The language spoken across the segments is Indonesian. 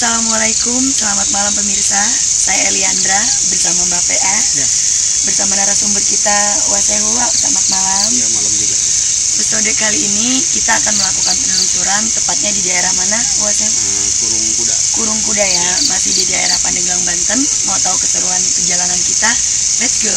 Assalamualaikum, selamat malam pemirsa. Saya Eliandra bersama Mbak PA. Ya. Bersama narasumber kita Wasewa, selamat malam. Ya malam juga. Episode kali ini kita akan melakukan penelusuran tepatnya di daerah mana Wasewa? Eh, kurung kuda. Kurung Kuda ya, masih di daerah Pandeglang Banten. Mau tahu keseruan perjalanan kita? Let's go.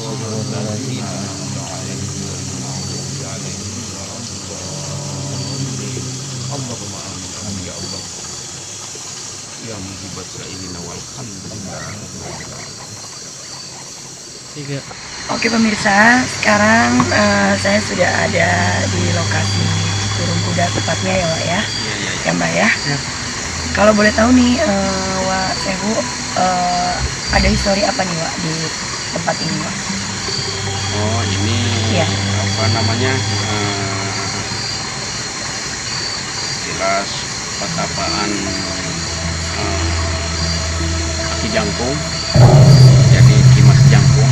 صراط الذين أنعمت عليهم غير المغضوب عليهم ولا الضالين اللهم آمين آمين يا الله يا مجيب السائلين والحمد لله رب العالمين Oke pemirsa, sekarang eh, saya sudah ada di lokasi Kurung Kuda tepatnya ya Wak ya. Iya, iya, Ya Mbak ya. Kalau boleh tahu nih eh, Wak Sewu eh, ada histori apa nih Wak di tempat ini Wak? Oh ini Iya. apa namanya eh, jelas petapaan eh, kaki jangkung jadi kimas jangkung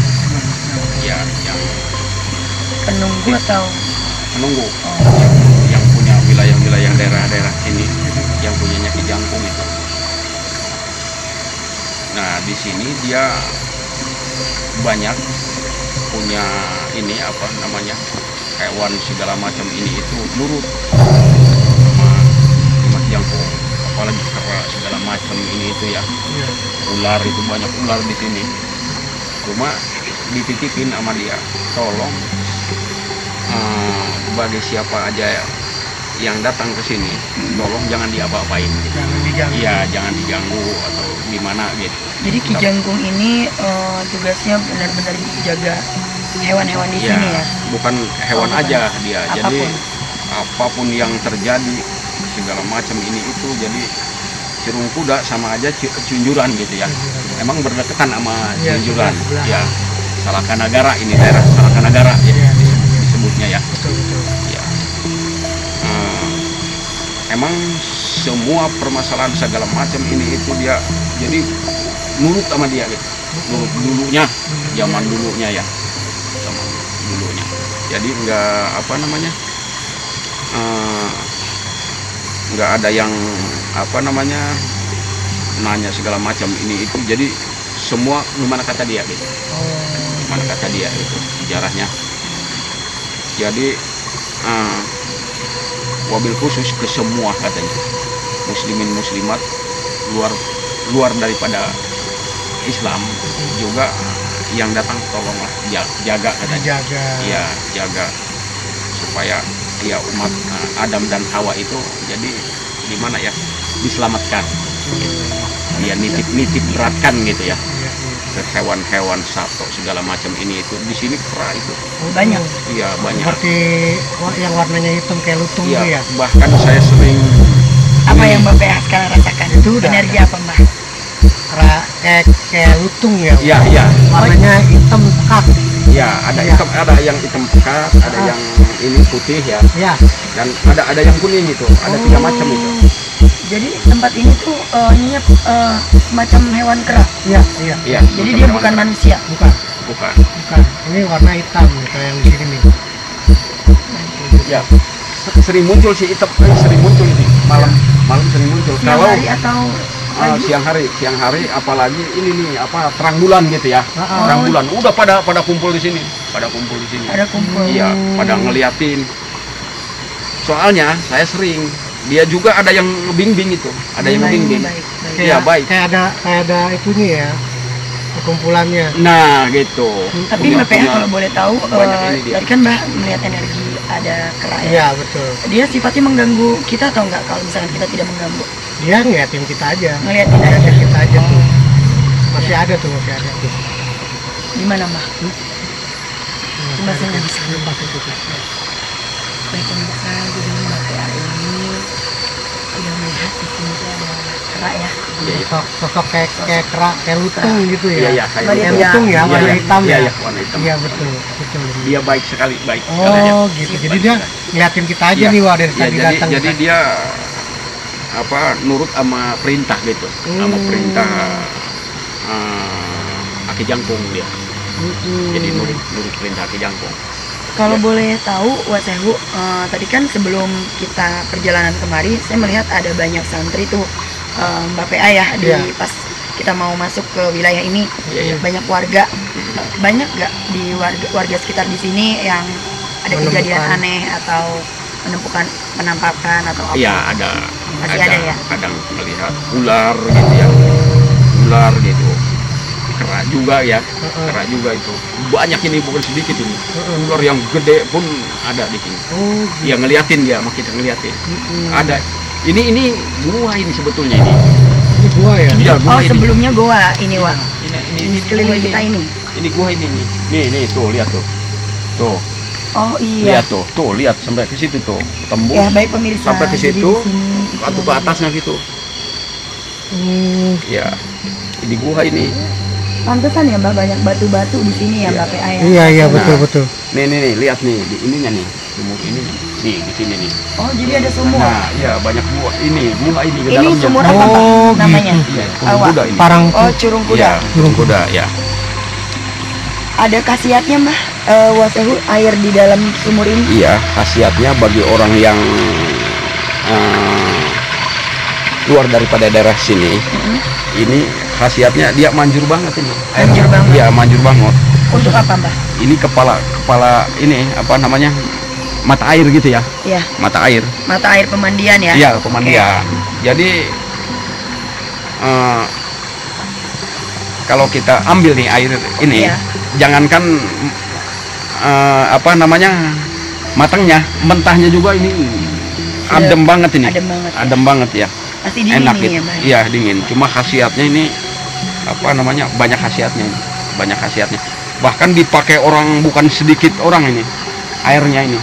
ya yang Penunggu atau? Menunggu oh, yang, yang punya wilayah-wilayah daerah-daerah sini yang punyanya ki jangkung itu. Nah di sini dia banyak punya ini apa namanya hewan segala macam ini itu nurut. Sama kimas jangkung apalagi kera segala macam ini itu ya. Ular itu banyak ular di sini. Cuma dititipin sama dia tolong eh, bagi siapa aja yang datang ke sini tolong jangan diapa-apain gitu. Jangan diganggu. Iya, jangan diganggu atau gimana gitu. jadi Ki Jangkung ini eh, tugasnya benar-benar jaga hewan-hewan di Ya, sini ya. bukan hewan Oh, bukan. aja dia. Jadi Apa pun. apa pun yang terjadi segala macam ini itu jadi cirung kuda sama aja cunjuran gitu ya. Emang berdekatan sama Iya, cunjuran. Ya, Salakanagara ini daerah Salakanagara ya Iya. disebut- disebutnya ya. Betul, betul. Emang semua permasalahan segala macam ini itu dia jadi nurut sama dia gitu. Nurut dulunya, zaman dulunya ya. Zaman dulunya. Jadi nggak apa namanya? eh, nggak ada yang apa namanya nanya segala macam ini itu jadi semua gimana kata dia gitu gimana kata dia itu sejarahnya jadi eh, wabil khusus ke semua katanya muslimin muslimat luar luar daripada Islam juga yang datang tolonglah ja- jaga katanya Jaga. Iya, jaga supaya ya umat eh, Adam dan Hawa itu jadi gimana ya diselamatkan. Ya nitip nitip beratkan gitu ya. Ke hewan-hewan sato segala macam ini itu di sini kera itu. Banyak. Iya banyak. Seperti yang warnanya hitam kayak lutung Iya itu ya. bahkan saya sering Apa ini, yang Mbak PH sekarang rasakan? Itu udah Energi ada. apa Mbak? Ra- kayak kayak lutung ya. Iya iya Warnanya hitam pekat. Iya ada Iya. hitam ada yang hitam pekat ada Ah. yang ini putih ya Ya. dan ada ada yang kuning itu ada tiga macam itu. Jadi tempat ini tuh eh, nyiap eh, semacam hewan kera. Iya, iya. Iya. Jadi macam dia bukan kera. manusia. Bukan, bukan. bukan. Ini warna hitam gitu yang di sini nih. Ya, se- sering muncul sih itu eh, sering muncul sih malam malam sering muncul. Kalau hari atau ah, pagi? siang hari, siang hari apalagi ini nih apa terang bulan gitu ya. Ah, Terang bulan udah pada pada kumpul di sini, pada kumpul di sini. ada kumpul. Iya, pada ngeliatin. Soalnya saya sering dia juga ada yang ngebimbing itu, ada yang Baik, ngebimbing. baik, baik. Iya, baik. Kayak ada kayak ada itunya ya. Perkumpulannya. Nah, gitu. Tapi Punya- punya- kalau boleh tahu, banyak ini dia. tadi kan Mbak melihat energi ada kera ya. Iya, betul. Dia sifatnya mengganggu kita atau enggak kalau misalkan kita tidak mengganggu? Dia ngeliatin kita aja. Ngeliatin aja. Ngeliatin kita aja tuh. Oh, Masih ada tuh, masih ada tuh. gimana Mbak? Coba saya nggak bisa. Itu tuh. Baik pemirsa, jadi Mbak PH ini sudah melihat di sini tuh ada kera ya. Iya, iya. Sosok, sosok kayak kayak kerak, kayak lutung gitu ya. Iya, iya, kayak Iya. lutung ya, Iya, warna iya. hitam Iya, ya. iya, warna hitam. Iya, betul. Betul. Dia baik sekali, baik sekali ya. Oh, gitu. Jadi dia ngeliatin kita aja Iya. nih, wah dari Iya, tadi jadi, datang. jadi dia apa nurut sama perintah gitu sama Hmm. perintah eh, aki jangkung dia Mm-mm. jadi nurut nurut perintah aki jangkung Kalau Ya. boleh tahu, Wasehu, eh, tadi kan sebelum kita perjalanan kemari, saya melihat ada banyak santri tuh eh, Mbak PA ya di Iya. pas kita mau masuk ke wilayah ini Iya, iya. banyak warga banyak gak di warga warga sekitar di sini yang ada kejadian Menemukan. aneh atau menemukan penampakan atau apa? iya ada Masih ada ya? kadang melihat ular gitu ya. Ular gitu. Kera juga ya. Kera juga itu. Banyak ini bukan sedikit ini. Ular yang gede pun ada di sini. Oh, ya ngeliatin dia sama kita ngeliatin. Ada. Ini ini gua ini sebetulnya ini. Ini gua ya. Iya, Oh gua ini. sebelumnya goa ini Wak. ini ini Ini kita ini. ini gua ini nih nih nih tuh lihat tuh. Tuh Oh iya. lihat tuh tuh lihat sampai ke situ tuh tembus Ya baik pemirsa. Sampai ke situ, atau ke atasnya gitu Hmm, ya di gua ini Pantesan ya Mbak banyak batu-batu di sini ya Iya. Mbak PA ya. iya iya Nah. betul betul. nih nih nih lihat nih di ininya nih sumur ini nih di sini nih Oh jadi ada sumur. nah iya banyak gua ini gua ini ke ini dalamnya sumur apa Oh, Mbak namanya? iya kuda ini Parang Oh curung kuda. iya sumur kuda ya Ada khasiatnya Mbak. Eh, Wasehu air di dalam sumur ini. iya khasiatnya bagi orang yang eh, luar daripada daerah sini Mm-mm. ini khasiatnya dia manjur banget ini Manjur banget. iya manjur banget Untuk apa Mbak? ini kepala kepala ini apa namanya mata air gitu ya Ya mata air mata air pemandian ya. iya pemandian jadi eh, kalau kita ambil nih air ini Iya. jangankan eh, apa namanya matangnya mentahnya juga ini adem banget ini. Adem banget. ya. adem banget ya. Masih dingin enak gitu. ya iya dingin. Cuma khasiatnya ini apa namanya banyak khasiatnya ini. Banyak khasiatnya. Bahkan dipakai orang bukan sedikit orang ini airnya ini.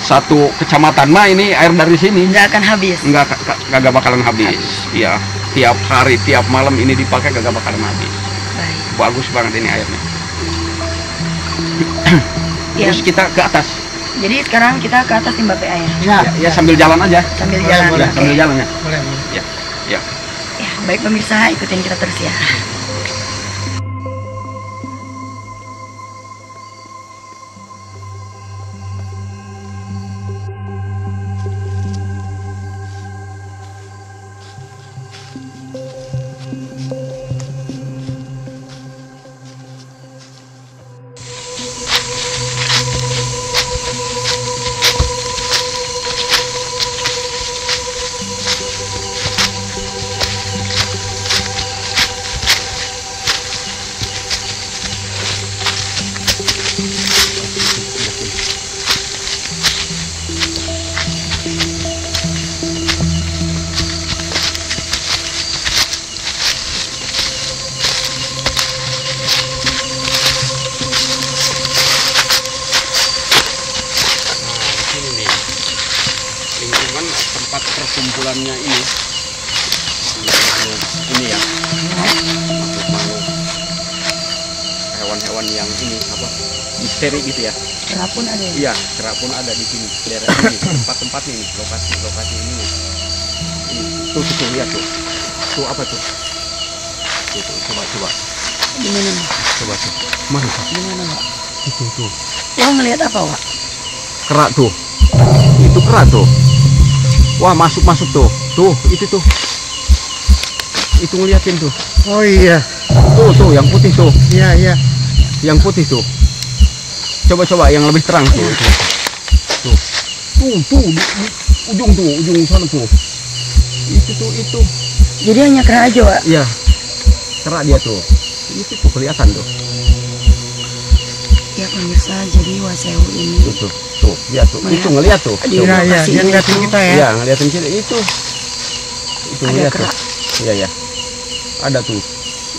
Satu kecamatan. Mah ini air dari sini. Nggak akan habis. nggak kagak bakalan habis. Ya tiap hari tiap malam ini dipakai kagak bakalan habis. Baik. bagus banget ini airnya Ya. terus kita ke atas Jadi sekarang kita ke atas nih Mbak PA ya. Ya, ya, ya sambil jalan aja Sambil Boleh, jalan. boleh, ya sambil jalan ya boleh. boleh. ya ya Ya, baik pemirsa, ikutin kita terus ya. Misteri gitu ya? Kera pun ada ya. iya kera pun ada di sini daerah ini tempat-tempatnya ini lokasi lokasi ini. Ini tuh tuh, tuh lihat tuh. Tuh apa tuh? Tuh, tuh coba coba. Di mana, coba tuh mana tuh Di mana, Mbak? itu tuh. Wah, ngelihat apa, Wak? kerak tuh. Itu kerak tuh. Wah masuk masuk tuh. Tuh itu tuh. Itu ngeliatin tuh. Oh iya, tuh tuh yang putih tuh. Iya iya. yang putih tuh coba coba yang lebih terang tuh. Tuh tuh tuh, tuh di, di ujung tuh ujung sana tuh. Itu tuh itu. Jadi hanya kera aja, Wak. iya. Kerak dia tuh. Itu tuh kelihatan tuh. Ya, pemirsa, jadi Wasewu ini tuh tuh, tuh. Lihat tuh. Itu ngeliat tuh. Di Iya iya, lokasi dia ngeliatin kita ya. iya ngeliatin kita itu. Itu ada ngeliat kera. tuh iya ya ada tuh.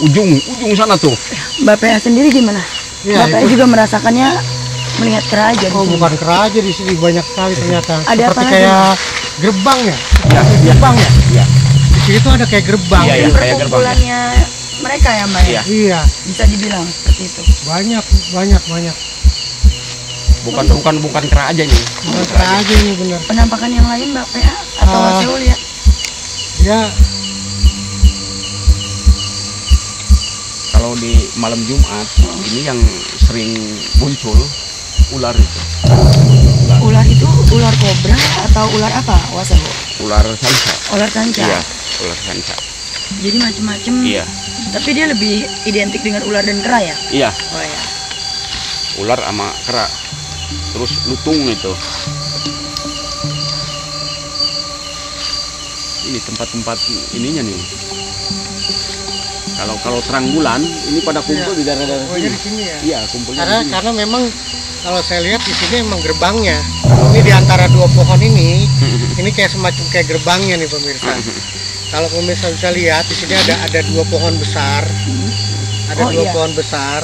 Ujung ujung sana tuh. Pea sendiri gimana? Mbak Pea itu. juga merasakannya melihat kera aja di Oh bukan kera aja di sini banyak sekali ternyata. Ada apa Seperti lagi? kayak gerbang ya. iya Gerbang ya. iya Di sini tuh ada kayak gerbang. Iya, iya. kayak perkumpulannya mereka ya, Mbak? ya? Iya. Iya, Bisa dibilang seperti itu. banyak banyak banyak. bukan bukan bukan kera aja nih Bukan kera aja ini bener. Penampakan yang lain Mbak Pea atau Ah. Wasewu lihat? Dia kalau di malam Jumat ini yang sering muncul ular itu Ular itu ular kobra atau ular apa? Wasewu. ular sanca Ular sanca. iya ular sanca Jadi macam-macam. iya Tapi dia lebih identik dengan ular dan kera ya? iya Oh ya. ular sama kera terus lutung itu ini tempat-tempat ininya nih kalau kalau terang bulan ini pada kumpul di daerah-daerah oh, sini di sini ya. iya kumpulnya Karena di sini karena memang kalau saya lihat di sini emang gerbangnya. Ini di antara dua pohon ini, ini kayak semacam kayak gerbangnya nih pemirsa. Kalau pemirsa bisa lihat di sini ada ada dua pohon besar, ada Oh, dua iya. pohon besar.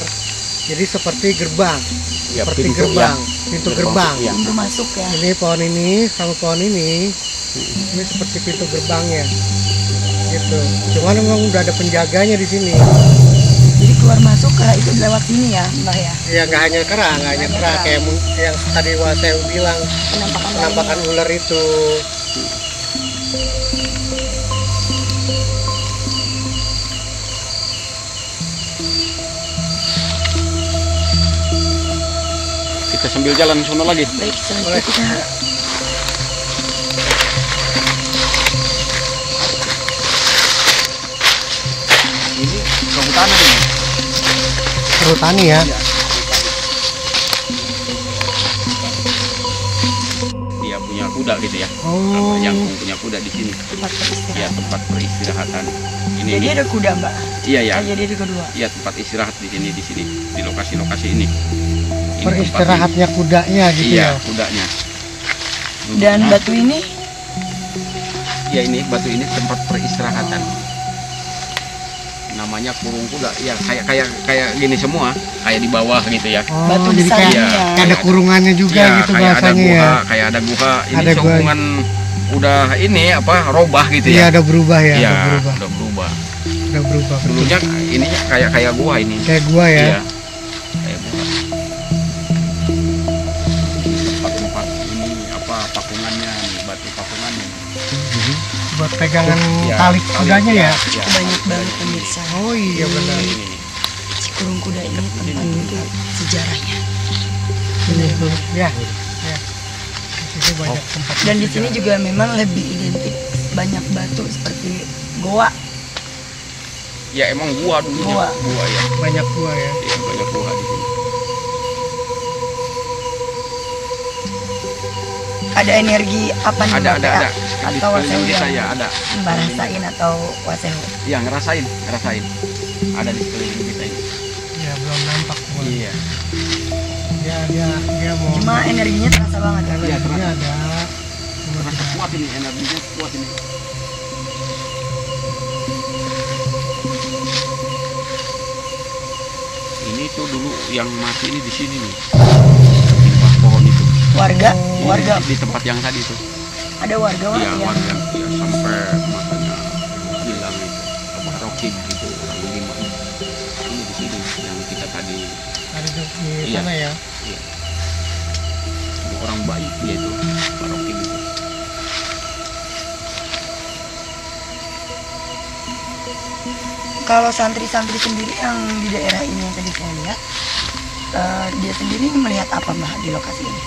Jadi seperti gerbang, ya, seperti pintu, gerbang, ya. pintu gerbang. Iya. Pintu masuk ya. Ini pohon ini sama pohon ini, ini seperti pintu gerbangnya. Gitu. Cuman memang udah ada penjaganya di sini. Jadi keluar masuk kera itu lewat sini ya, Mbak ya. Ya nggak hanya kera, nggak hanya kera kayak yang tadi saya bilang Penampakan penampakan lainnya. ular itu. kita sambil jalan sono lagi Baik, selanjutnya kita ini Perhutani ya. dia punya kuda gitu ya. Oh. yang punya kuda di sini? Tempat ya beristirahat. tempat peristirahatan ini Jadi ini. ada kuda, Mbak. iya ya Ah, jadi ada kedua. iya tempat istirahat di sini di sini. Di lokasi-lokasi ini. Ini Peristirahatnya kudanya gitu iya ya. kudanya. Dan Nah, batu ini? Ya ini batu ini tempat peristirahatan namanya kurung kuda ya kayak kayak kayak gini semua kayak di bawah gitu ya Oh, batu jadi besar kayak, Iya. ya. kayak ada kurungannya juga ya gitu kayak ada bahasanya guha ya. kayak ada guha ini Ada gua- udah ini apa robah gitu Iya ya ada berubah ya, Iya, ada berubah. udah berubah Udah berubah. dulunya ini kayak kayak gua ini Kayak gua ya. Iya. Pegangan Ya, tali kudanya ya. ya, banyak tali banget pemirsa. Oh iya benar. ini. Ini nih. Si kurung kuda ini tempat itu sejarahnya. Ini tuh. Ya. Ya. Di sini banyak tempat. Dan di sini juga memang lebih identik banyak batu seperti goa. Ya emang gua dulunya. Gua. Gua ya. banyak gua ya. Iya, banyak gua di Ada energi apa nih Ada ada ada. Atau sekeliling wasewu kita yang ya ada. Mbak rasain atau wasewu? Iya, ngerasain, ngerasain. Ada di sekeliling kita ini. Ya belum nampak gua. Iya. Dia dia dia mau. Cuma energinya terasa banget ya. Iya, terasa. ada. Cuma Terasa kuat ini energinya kuat ini. Ini tuh dulu yang mati ini di sini nih. Warga, Iya, warga di tempat yang tadi tuh. ada warga Iya, yang warga. Iya, sama sampai makanya bilang itu apa rokib itu orang lima ini di sini yang kita tadi Ada di di Iya. sana ya. orang baik dia itu Pak itu Kalau santri-santri sendiri yang di daerah ini yang tadi saya lihat, eh, dia sendiri melihat apa mbak di lokasi ini?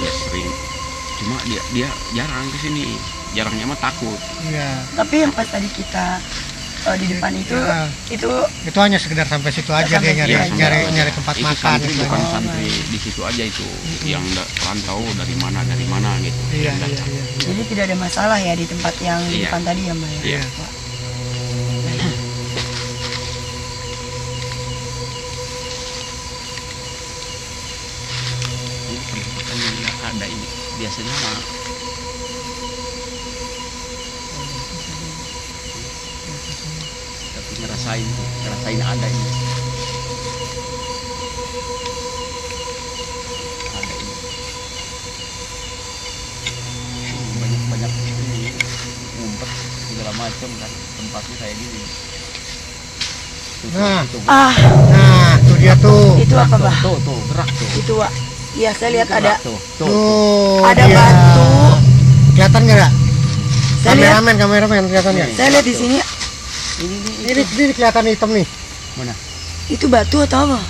Dia sering cuma dia dia jarang ke sini jarangnya mah takut Iya. Tapi yang pas tadi kita eh, di depan itu, Iya. itu Itu hanya sekedar sampai situ aja Sampai dia nyari aja. nyari nyari tempat itu makan santri gitu. bukan Oh, santri di situ aja itu yang da- rantau dari mana dari mana gitu Iya, yang iya, iya. iya. jadi tidak ada masalah ya di tempat yang di Iya. depan tadi ya mbak ya. Iya. Wah. Ada ini biasanya mah tapi ngerasain tuh ngerasain ada ini ada ini banyak banyak ini ngumpet segala macam kan tempatnya kayak gini Tuh, tuh, Nah. tuh, Ah, Nah, tuh dia tuh. itu apa tuh, bah? tuh tuh gerak tuh Itu Wak. Iya saya lihat ada Gerak tuh tuh, tuh. Ada dia. batu. Kelihatan nggak? Kak? Saya lihat Kameramen, kameramen kelihatan nggak? saya lihat di sini ini nih Ini, ini kelihatan hitam nih. mana itu batu atau apa?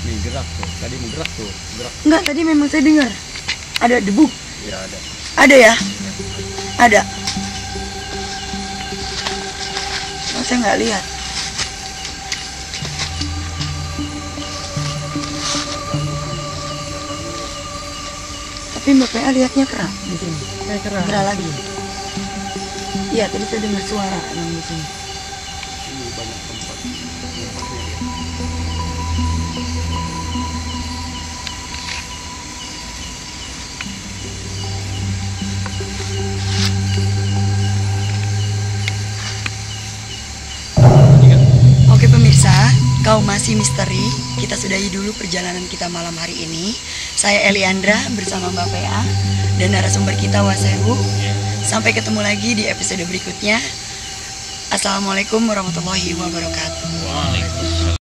nih gerak tuh tadi mau gerak tuh gerak Enggak, tadi memang saya dengar ada debu. ya ada Ada ya? Ada. Oh, saya nggak lihat. Tapi Mbak PA lihatnya kerak di sini. Kayak kerah. Kerak lagi. Iya, tadi saya dengar suara yang di sini. banyak tempat. Oke pemirsa, kau masih misteri. Kita sudahi dulu perjalanan kita malam hari ini. Saya Eliandra bersama Mbak PA dan narasumber kita Wasewu. Sampai ketemu lagi di episode berikutnya. Assalamualaikum warahmatullahi wabarakatuh.